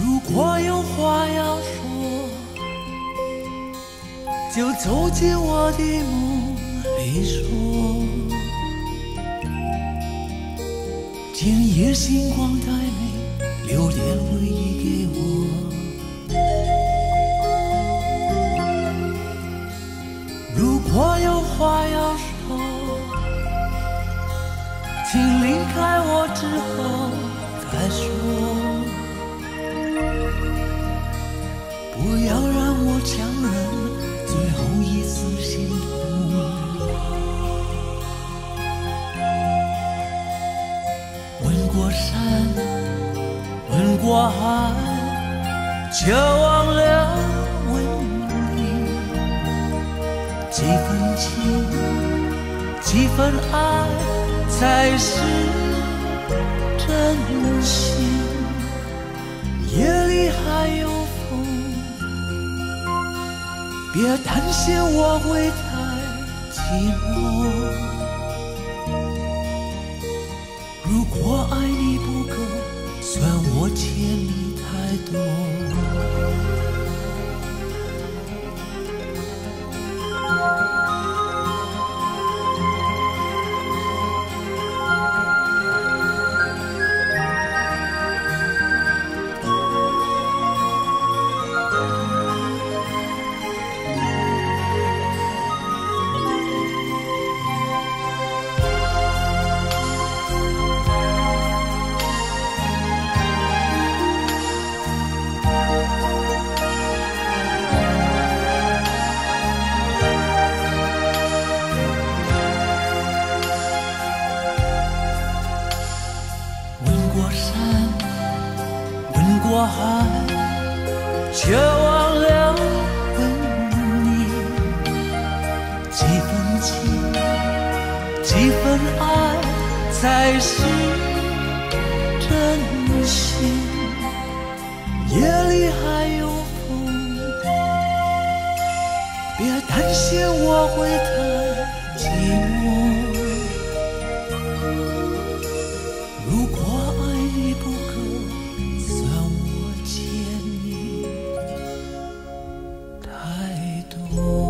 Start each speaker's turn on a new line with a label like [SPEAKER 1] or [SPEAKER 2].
[SPEAKER 1] 如果有话要说，就走进我的梦里说。今夜星光太美，留点回忆给我。如果有话要说，请离开我之后再说。山，吻过海，却忘了问你。几分情，几分爱，才是真心。夜里还有风。别担心我会太寂寞。如果爱不够，算我欠你太多。我还却忘了问你，几分情，几分爱才是真心。夜里还有风，别担心我会太寂寞。more.